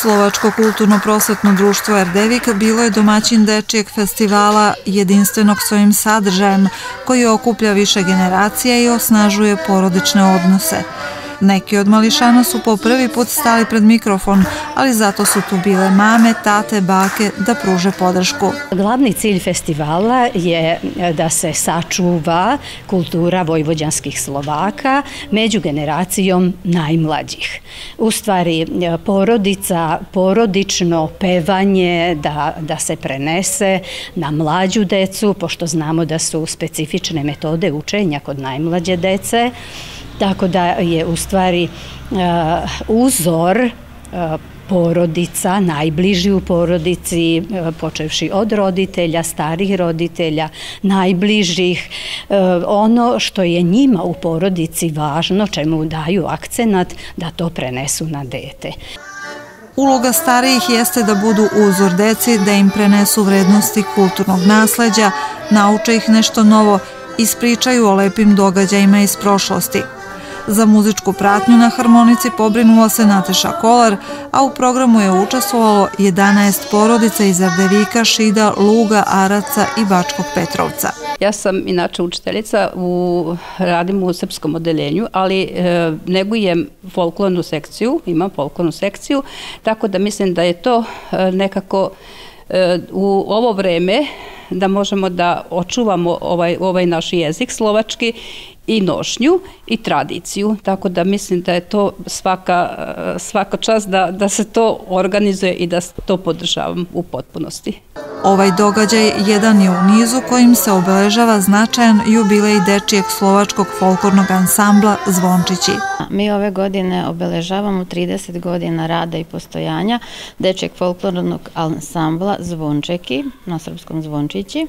Slovačko kulturno-prosvetno društvo Erdevik bilo je domaćin dečijeg festivala jedinstvenog svojim sadržajem koji okuplja više generacija i osnažuje porodične odnose. Neki od mališana su po prvi put stali pred mikrofon, ali zato su tu bile mame, tate, bake da pruže podršku. Glavni cilj festivala je da se sačuva kultura vojvođanskih Slovaka među generacijom najmlađih. U stvari, porodica, porodično pevanje da, da se prenese na mlađu decu, pošto znamo da su specifične metode učenja kod najmlađe dece, Tako da je u stvari uh, uzor uh, porodica, najbliži u porodici, uh, počevši od roditelja, starih roditelja, najbližih, ono što je njima u porodici važno, čemu daju akcenat, da to prenesu na dete. Uloga starijih jeste da budu uzor deci, da im prenesu vrednosti kulturnog nasleđa, nauče ih nešto novo, ispričaju o lepim događajima iz prošlosti – Za muzičku pratnju na harmonici pobrinula se Nateša Kolar, a u programu je učestvovalo 11 porodica iz Ardevika, Šida, Luga, Araca i Bačkog Petrovca. Ja sam inače učiteljica, radim u srpskom odeljenju, ali e, negujem folklornu sekciju, imam folklornu sekciju, tako da mislim da je to e, nekako e, u ovo vreme da možemo da očuvamo ovaj, ovaj naš jezik slovački i nošnju i tradiciju, tako da mislim da je to svaka, svaka čast da, da se to organizuje i da to podržavam u potpunosti. Ovaj događaj jedan je u nizu kojim se obeležava značajan jubilej dečijeg slovačkog folklornog ansambla Zvončići. Mi ove godine obeležavamo 30 godina rada i postojanja dečijeg folklornog ansambla Zvončeki na srpskom Zvončići.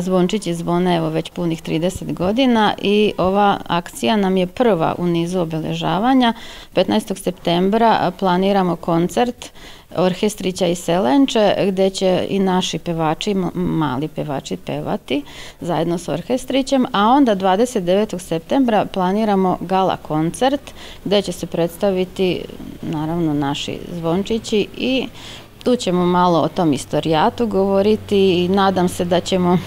Zvončići zvone evo već punih 30 godina i ova akcija nam je prva u nizu obeležavanja. 15. septembra planiramo koncert Orhestrića i Selenče, gde će i naši pevači, mali pevači pevati zajedno s orhestrićem, a onda 29. septembra planiramo gala koncert gde će se predstaviti naravno naši zvončići i tu ćemo malo o tom istorijatu govoriti i nadam se da ćemo,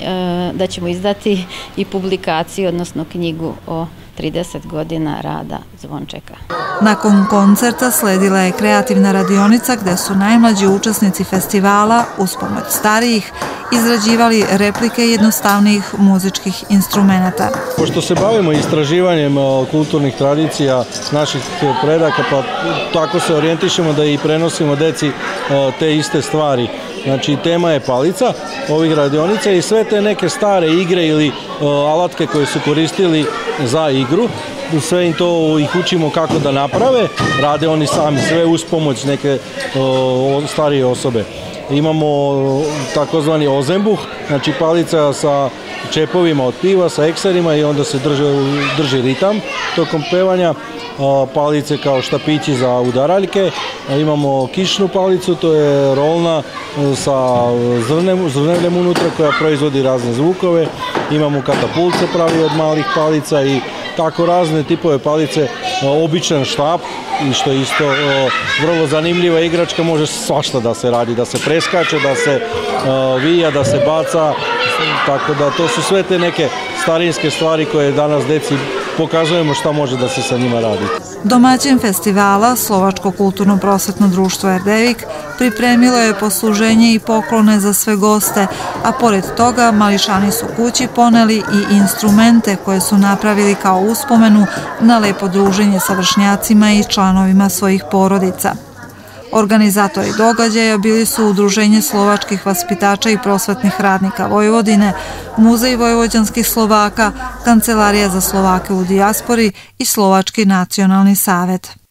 e, da ćemo izdati i publikaciju, odnosno knjigu o 30 godina rada Zvončeka. Nakon koncerta sledila je kreativna radionica gde su najmlađi učesnici festivala, uz pomoć starijih, izrađivali replike jednostavnijih muzičkih instrumenta. Pošto se bavimo istraživanjem kulturnih tradicija naših predaka, pa tako se orijentišemo da i prenosimo deci te iste stvari. Znači, tema je palica ovih radionica i sve te neke stare igre ili alatke koje su koristili za igru, sve im to ih učimo kako da naprave, rade oni sami sve uz pomoć neke o, starije osobe. Imamo takozvani ozembuh, znači palica sa čepovima od piva, sa ekserima i onda se drže, drži ritam tokom pevanja palice kao štapići za udaraljke, imamo kišnu palicu, to je rolna e, sa zrnem, zrnevljem unutra koja proizvodi razne zvukove, imamo katapulce pravi od malih palica i tako razne tipove palice, običan štap i što je isto vrlo zanimljiva igračka, može svašta da se radi, da se preskače, da se vija, da se baca, tako da to su sve te neke starinske stvari koje danas deci pokazujemo šta može da se sa njima radi. Domaćin festivala Slovačko kulturno prosvetno društvo Erdevik pripremilo je posluženje i poklone za sve goste, a pored toga mališani su kući poneli i instrumente koje su napravili kao uspomenu na lepo druženje sa vršnjacima i članovima svojih porodica. Organizatori događaja bili su Udruženje slovačkih vaspitača i prosvetnih radnika Vojvodine, Muzej vojvođanskih Slovaka, Kancelarija za Slovake u dijaspori i Slovački nacionalni savet.